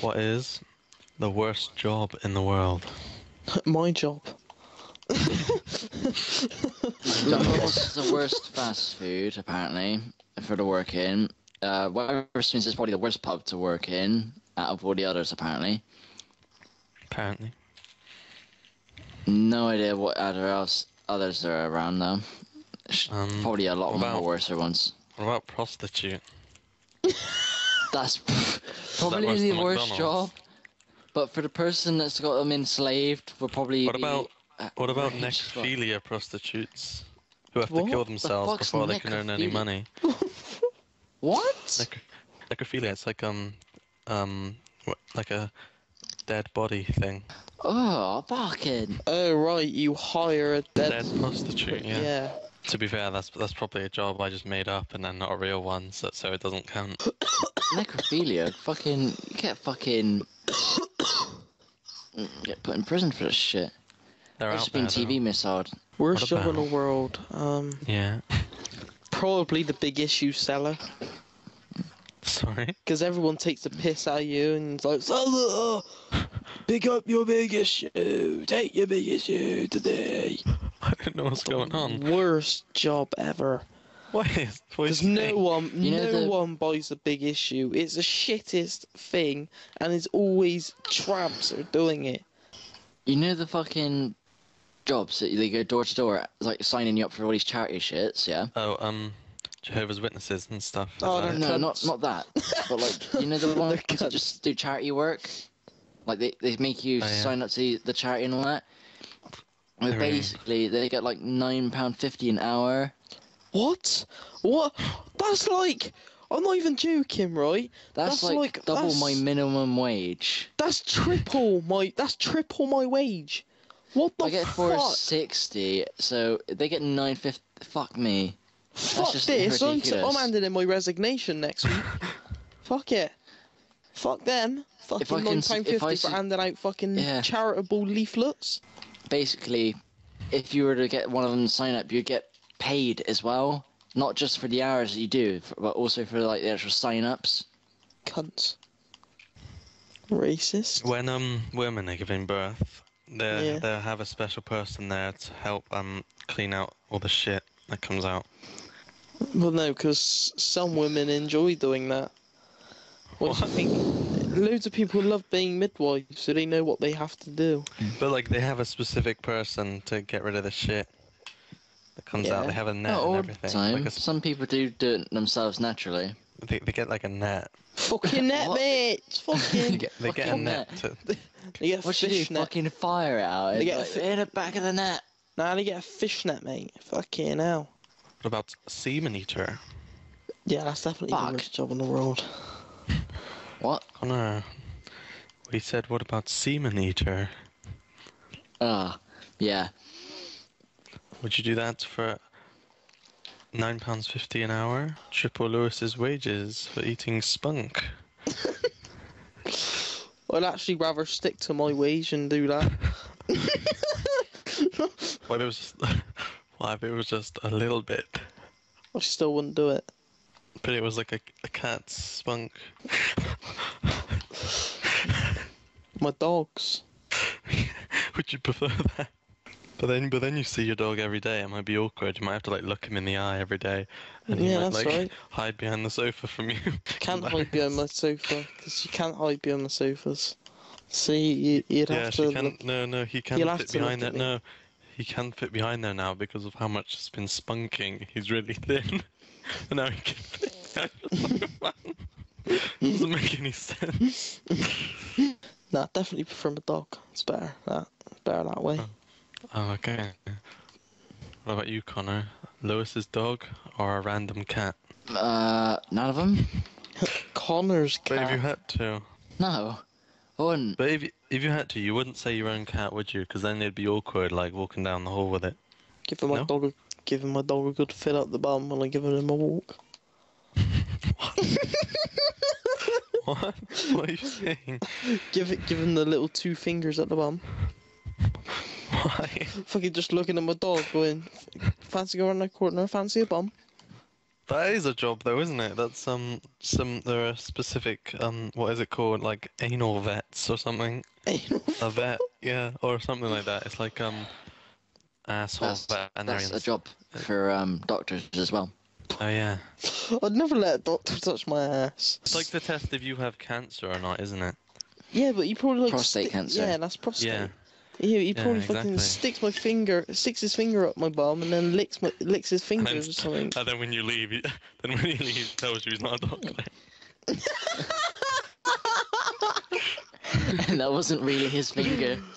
What is the worst job in the world? My job. What's the worst fast food, apparently, for to work in? Uh, Wetherspoons is probably the worst pub to work in out of all the others, apparently. Apparently. No idea what other else others are around though. Um, probably a lot what more worse ones. What about prostitute? That's probably the worst McDonald's? job. But for the person that's got them enslaved, will probably What about uh, what about rich as fuck. necrophilia prostitutes who have What to kill themselves fuck's before they can earn any money? What? Necro- necrophilia, it's like um um like a dead body thing. Oh, fucking. Oh right, you hire a dead. Dead prostitute, yeah. yeah. To be fair, that's that's probably a job I just made up and then not a real one, so, so it doesn't count. Necrophilia. fucking. You get fucking. get put in prison for this shit. They're I've out just been there, TV missiled. Worst What job in the world. Um. Yeah. probably the big issue seller. Sorry. Because everyone takes the piss out of you and it's like, Seller, pick up your big issue. Take your big issue today. I don't know what's going on. Worst job ever. Why is what Because no saying? one, You know no the- one buys the big issue. It's the shittest thing, and it's always tramps are doing it. You know the fucking jobs that they go door to door, like signing you up for all these charity shits, yeah? Oh, um, Jehovah's Witnesses and stuff. is Oh, that it? No, not not that. But like, you know the ones that just do charity work? Like they, they make you Oh, yeah. sign up to the, the charity and all that. Well, I really- basically, they get like nine pound fifty an hour. What? What? That's like, I'm not even joking, right? That's, That's like, like- double that's- my minimum wage. That's triple my. That's triple my wage. What the I get four sixty, so they get nine fifty. Fuck me. Fuck just this! I'm, t- I'm handing in my resignation next week. Fuck it. Fuck them. Fucking nine pound fifty for handing out fucking Yeah. charitable leaflets. Basically, if you were to get one of them to sign up, you'd get paid as well. Not just for the hours that you do, but also for like the actual sign ups. Cunts. Racist. When um women are giving birth, they Yeah. they have a special person there to help um clean out all the shit that comes out. Well, no, because some women enjoy doing that. What, do you think? Loads of people love being midwives, so they know what they have to do. But like they have a specific person to get rid of the shit that comes out. They have a net Not and all the everything. time. Like a, s- Some people do do it themselves naturally. they, they get like a net. Fucking net, What? mate! It's They fucking. get, They get a fucking net net. to. they get a What fish net. Fucking fire it out. They get a like, fi- in the back of the net. Nah, they get a fish net, mate. Fucking hell. What about semen eater? Yeah, that's definitely Fuck. the worst job in the world. What? Connor, we said what about semen eater? Ah, yeah. Would you do that for nine pounds fifty an hour? Triple Lewis's wages for eating spunk. I'd actually rather stick to my wage and do that. What if it was just, what if it was just a little bit? I still wouldn't do it. But it was like a, a cat's spunk. My dogs. Would you prefer that? But then, but then you see your dog every day. It might be awkward. You might have to like look him in the eye every day, and he might like right. hide behind the sofa from you. Can't hide behind my sofa because you can't hide behind the sofas. See, you, you'd Yeah, have to. can. look- No, no, he can You'll fit behind at there. No, he can fit behind there now because of how much it's been spunking. He's really thin, and now he can fit behind the sofa. Doesn't make any sense. Nah, definitely prefer my dog. It's better. That it's better that way. Oh, okay. What about you, Connor? Lewis's dog or a random cat? Uh, none of them? Connor's cat. But if you had to, No. I wouldn't. but if you, if you had to, you wouldn't say your own cat, would you? Because then it'd be awkward, like walking down the hall with it. Giving my No? dog, a, giving my dog a good fit up the bum when I give him a walk. What? What are you saying? Give it, give him the little two fingers at the bum. Why? Fucking just looking at my dog, going, fancy going around the corner, fancy a bum. That is a job, though, isn't it? That's um some there are specific um what is it called like anal vets or something. Anal A vet, yeah, or something like that. It's like um asshole That's, veterinarians. that's a job for um, doctors as well. Oh yeah, I'd never let a doctor touch my ass. it's like the test if you have cancer or not, isn't it? Yeah, but you probably like Prostate stick- cancer. Yeah, that's prostate. Yeah. Yeah, he Yeah, probably fucking exactly. sticks my finger, sticks his finger up my bum, and then licks my licks his And then, fingers or something. and then when you leave, then when you leave, he tells you he's not a doctor. and that wasn't really his finger.